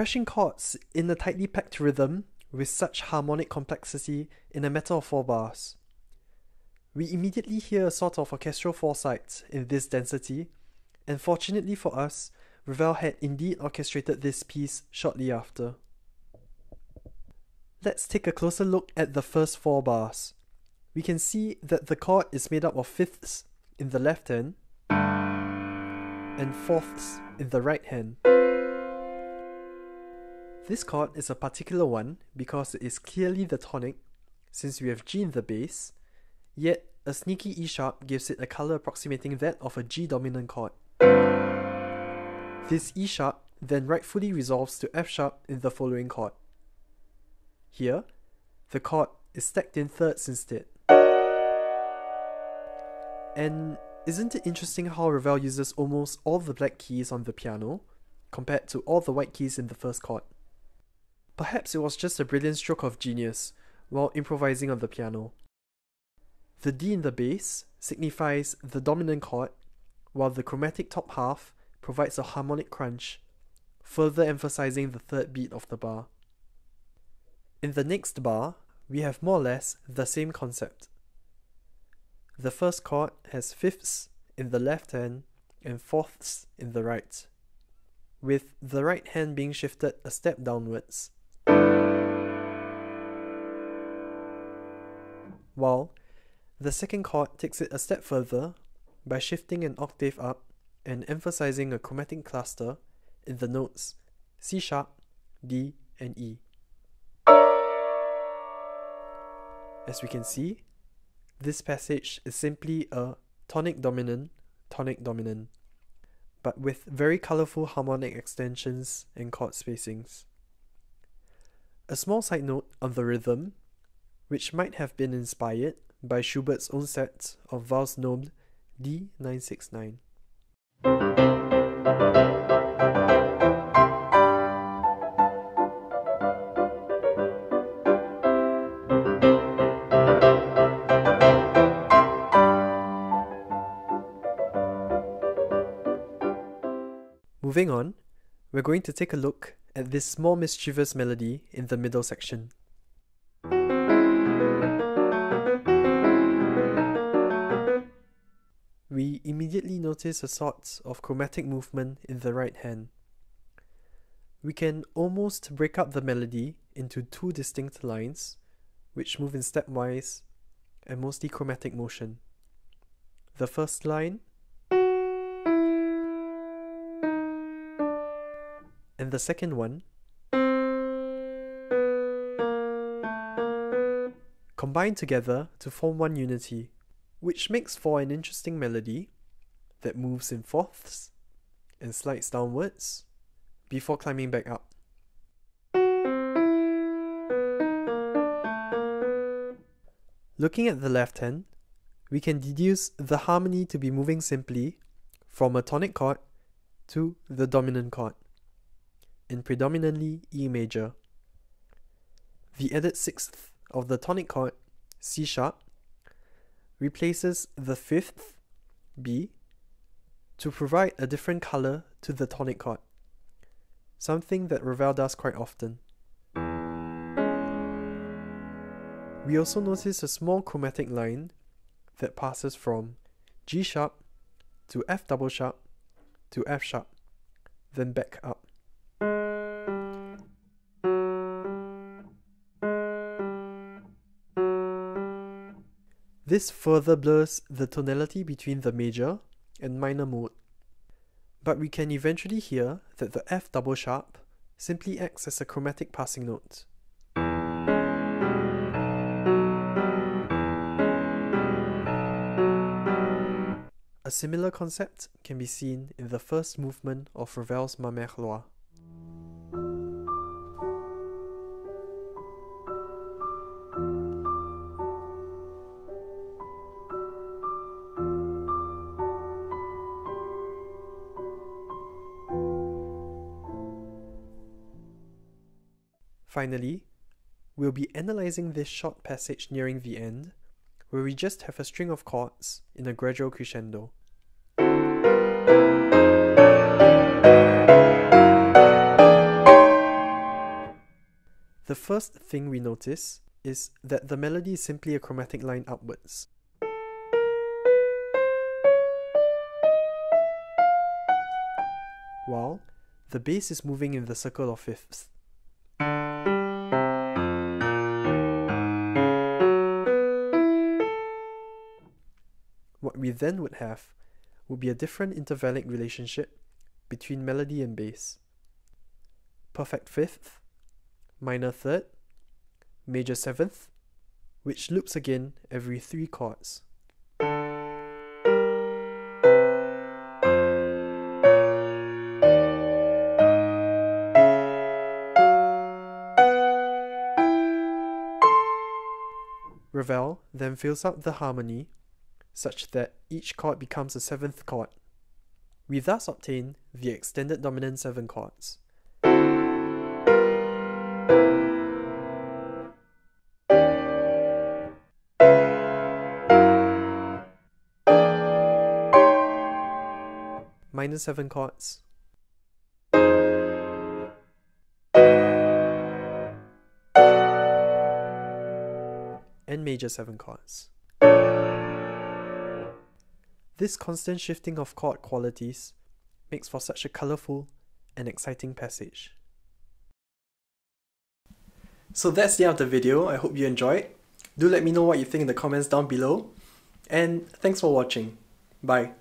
Crashing chords in a tightly packed rhythm with such harmonic complexity in a matter of four bars. We immediately hear a sort of orchestral foresight in this density, and fortunately for us, Ravel had indeed orchestrated this piece shortly after. Let's take a closer look at the first four bars. We can see that the chord is made up of fifths in the left hand and fourths in the right hand. This chord is a particular one because it is clearly the tonic, since we have G in the bass, yet a sneaky E sharp gives it a color approximating that of a G dominant chord. This E sharp then rightfully resolves to F sharp in the following chord. Here, the chord is stacked in thirds instead. And isn't it interesting how Ravel uses almost all the black keys on the piano, compared to all the white keys in the first chord? Perhaps it was just a brilliant stroke of genius while improvising on the piano. The D in the bass signifies the dominant chord, while the chromatic top half provides a harmonic crunch, further emphasizing the third beat of the bar. In the next bar, we have more or less the same concept. The first chord has fifths in the left hand and fourths in the right, with the right hand being shifted a step downwards. While the second chord takes it a step further by shifting an octave up and emphasizing a chromatic cluster in the notes C sharp, D, and E. As we can see, this passage is simply a tonic dominant, tonic dominant, but with very colorful harmonic extensions and chord spacings. A small side note on the rhythm which might have been inspired by Schubert's own set of Valse Noble D969. Moving on, we're going to take a look at this small mischievous melody in the middle section. we immediately notice a sort of chromatic movement in the right hand. We can almost break up the melody into two distinct lines, which move in stepwise and mostly chromatic motion. The first line and the second one combine together to form one unity which makes for an interesting melody that moves in fourths and slides downwards before climbing back up. Looking at the left hand, we can deduce the harmony to be moving simply from a tonic chord to the dominant chord in predominantly E major. The added sixth of the tonic chord, C sharp, replaces the fifth B to provide a different color to the tonic chord, something that Ravel does quite often. We also notice a small chromatic line that passes from G sharp to F double sharp to F sharp, then back up. This further blurs the tonality between the major and minor mode. But we can eventually hear that the F double sharp simply acts as a chromatic passing note. A similar concept can be seen in the first movement of Ravel's Ma Mère Finally, we'll be analysing this short passage nearing the end, where we just have a string of chords in a gradual crescendo. The first thing we notice is that the melody is simply a chromatic line upwards. While the bass is moving in the circle of fifths. What we then would have would be a different intervallic relationship between melody and bass. Perfect fifth, minor third, major seventh, which loops again every three chords. Ravel then fills out the harmony such that each chord becomes a seventh chord. We thus obtain the extended dominant seven chords. Minor seven chords. And major seven chords. This constant shifting of chord qualities makes for such a colourful and exciting passage. So that's the end of the video, I hope you enjoyed. Do let me know what you think in the comments down below. And thanks for watching. Bye.